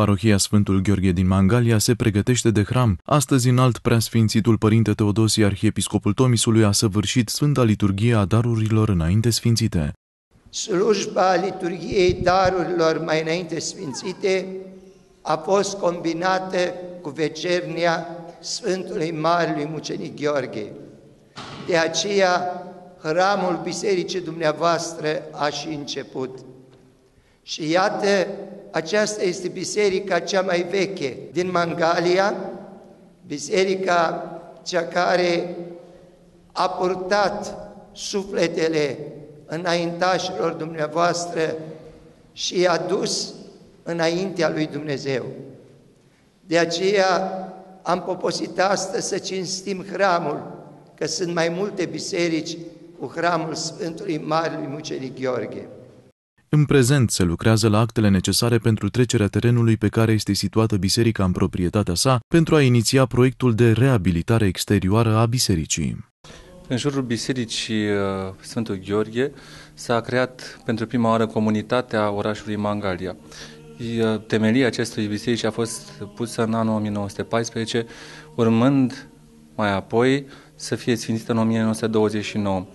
Parohia Sfântul Gheorghe din Mangalia se pregătește de hram. Astăzi, în alt preasfințitul Părinte Teodosie, Arhiepiscopul Tomisului, a săvârșit Sfânta Liturghie a darurilor înainte sfințite. Slujba liturgiei darurilor mai înainte sfințite a fost combinată cu vecernia Sfântului Marelui Mucenic Gheorghe. De aceea, hramul Bisericii dumneavoastră a și început. Și iată, aceasta este biserica cea mai veche din Mangalia, biserica cea care a purtat sufletele înaintașilor dumneavoastră și i-a dus înaintea lui Dumnezeu. De aceea am poposit astăzi să cinstim hramul, că sunt mai multe biserici cu hramul Sfântului Marelui Mucenic Gheorghe. În prezent se lucrează la actele necesare pentru trecerea terenului pe care este situată biserica în proprietatea sa pentru a iniția proiectul de reabilitare exterioară a bisericii. În jurul bisericii uh, Sfântul Gheorghe s-a creat pentru prima oară comunitatea orașului Mangalia. Uh, temelia acestui biserici a fost pusă în anul 1914, urmând mai apoi să fie sfințită în 1929.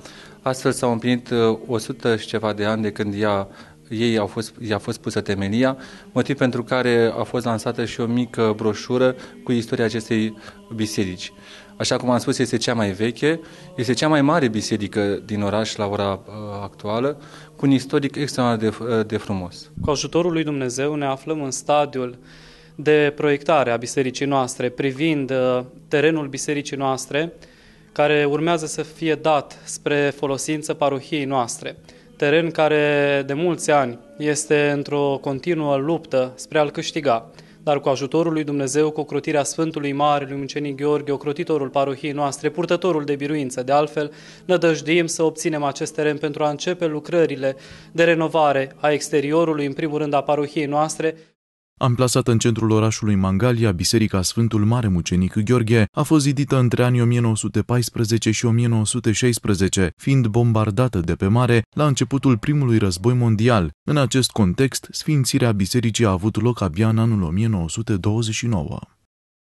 Astfel s-au împlinit 100 uh, și ceva de ani de când ea, ei au fost, i-a fost pusă temelia, motiv pentru care a fost lansată și o mică broșură cu istoria acestei biserici. Așa cum am spus, este cea mai veche, este cea mai mare biserică din oraș la ora uh, actuală, cu un istoric extraordinar de, uh, de frumos. Cu ajutorul lui Dumnezeu ne aflăm în stadiul de proiectare a bisericii noastre, privind terenul bisericii noastre, care urmează să fie dat spre folosință parohiei noastre. Teren care de mulți ani este într-o continuă luptă spre a-l câștiga, dar cu ajutorul lui Dumnezeu, cu ocrotirea Sfântului Mare, lui Mucenic Gheorghe, ocrotitorul parohiei noastre, purtătorul de biruință, de altfel, nădăjduim să obținem acest teren pentru a începe lucrările de renovare a exteriorului, în primul rând a parohiei noastre, Amplasată în centrul orașului Mangalia, Biserica Sfântul Mare Mucenic Gheorghe a fost zidită între anii 1914 și 1916, fiind bombardată de pe mare la începutul primului război mondial. În acest context, sfințirea bisericii a avut loc abia în anul 1929.